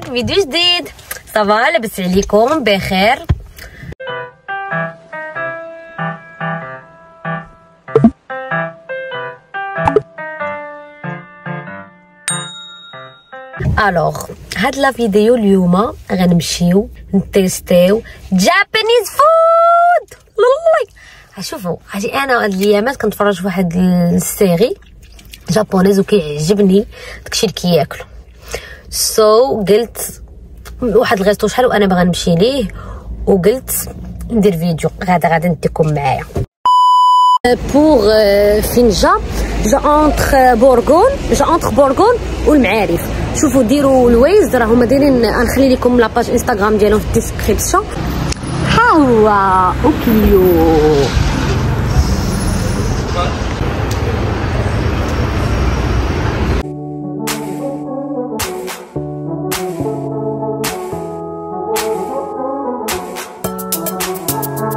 فيديو جديد. ça va لاباس عليكم بخير. alors هاد la vidéo اليوم غنمشيو نتيستيو Japanese food والله شوفوا هادي أنا هاد الأيامات كنتفرج في واحد ال série japonaise وكيعجبني داكشي اللي كياكلو. so so, قلت واحد ال resto شحال وأنا باغا نمشي ليه وقلت ندير فيديو. غادا غادا نديكم معايا. pour فين جا entre بورغون جا entre بورغون والمعارف شوفوا ديروا ال Waze راه هما دايرين غنخلي لكم la page Instagram ديالهم في ال description ها هو اوكيو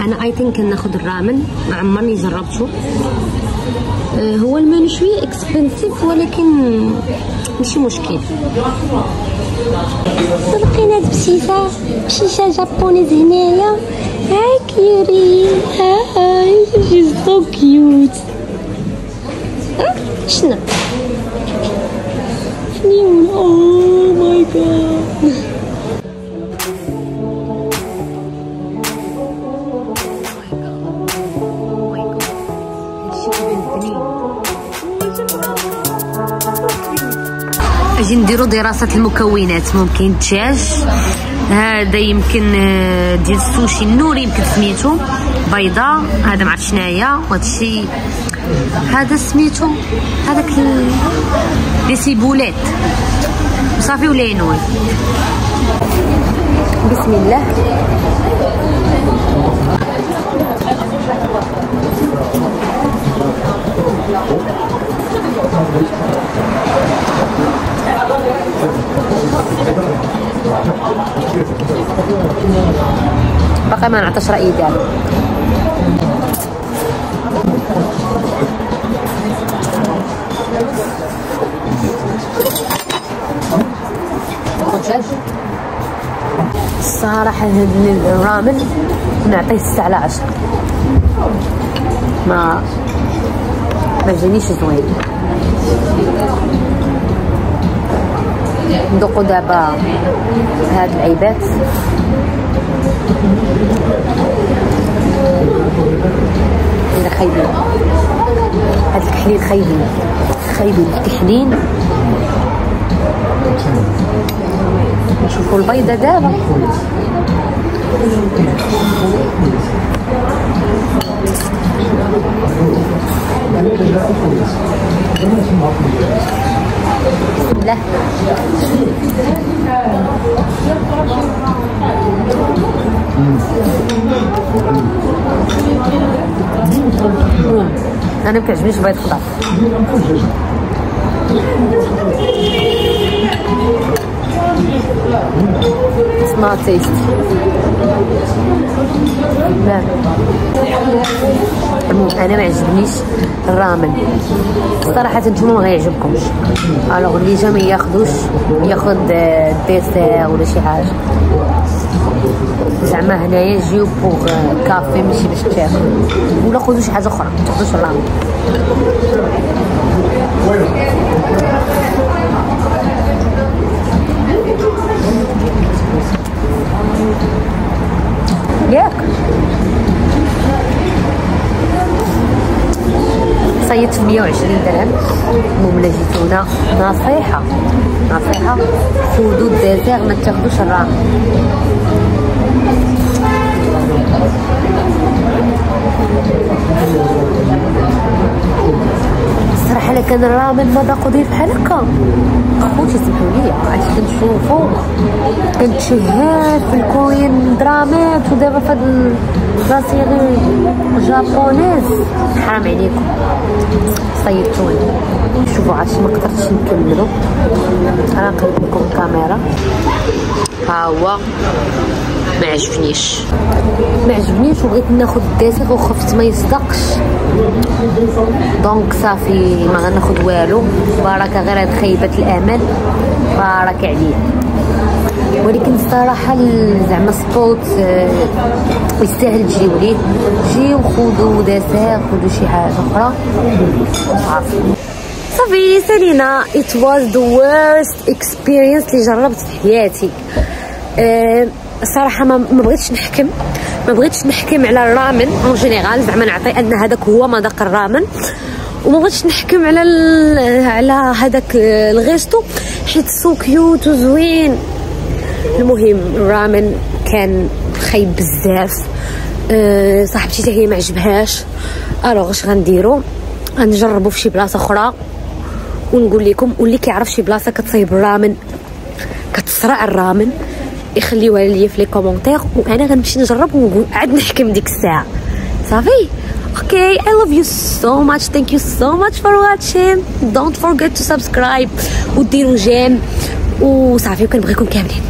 أنا I think ناخذ الرامن. ما عمرني جربته. آه، هو المنيو شوية expensive ولكن ماشي مشكل. لقينا هاد بشيشة بشيشة japonaise هنايا. هاي كيوري هاي شي so cute شنو؟ أجي نديرو دراسة المكونات. ممكن الدجاج. هذا يمكن آه، ديال السوشي. النوري يمكن سميتو. بيضة. هذا معرفت شناهي وهذا الشيء هذا سميتو. هذاك لي سيبولات صافي ولا ينوي بسم الله. باقي ما نعطيش رأيي ديالو الصراحة هاد الرامن نعطيه ستة على عشرة. ما ما جانيش زوين. ندوقو دابا هاد العيبات إلا خايبين. هاد الكحلين خايبين. خايبين. الكحلين نشوفوا البيضة دابا. بسم الله. أنا ما كيعجبنيش بيض خضر تيست لا المهم أنا ما عجبنيش الرامن. صراحة نتوما ما غيعجبكمش alors اللي جا ما ياخدوش ياخد آه، dessert ولا شي حاجة. زعما هنايا جيو pour آه، كافي ماشي باش تاكل. ولا خذوا شي حاجة أخرى ما تاخدوش الرامن. صيدت في 120 درهم. المهم الا جيتونا نصيحة. نصيحة. خذوا ال dessert ما تاخذوش الرامن الصراحه الا كان الرامن مذاقو داير بحال هكا أخوتي سمحوا لي عرفتي كنشوفو. كنتشهر في ال Korean درامات ودابا هاد la série japonaise. حرام عليكم. صيدتوني شوفوا عرفتي ما قدرتش نكملو. راه نقلب لكم الكاميرا ها هو. ما عجبنيش. ما عجبنيش وبغيت ناخذ ال dessert وخفت ما يصدقش. donc صافي ما غناخذ والو. بركه غير هاد خيبة الأمل. بارك عليه ولكن الصراحة زعما spot آه، يستاهل تجيو ليه جيو خذوا dessert خذوا شي حاجة أخرى. صافي. صافي سالينا it was the worst experience اللي جربت في حياتي. أه الصراحه ما بغيتش نحكم. ما بغيتش نحكم على الرامن. en général زعما نعطي أن هذاك هو مذاق الرامن. وما بغيتش نحكم على على هذاك ال resto حيت so cute وزوين المهم الرامن كان خايب بزاف. أه صاحبتي هي ما عجبهاش. alors اش غنديرو؟ غنجربو في شي بلاصة أخرى. ونقول لكم واللي كيعرف شي بلاصة كتصايب الرامن كتصرع الرامن. يخليوها ليا في les commentaires وأنا غنمشي نجرب ونقول عاد نحكم ديك الساعة. صافي؟ okay i love you so much. Thank you so much for watching. Don't forget to subscribe. وديروا جيم. وصافي وكنبغيكم كاملين.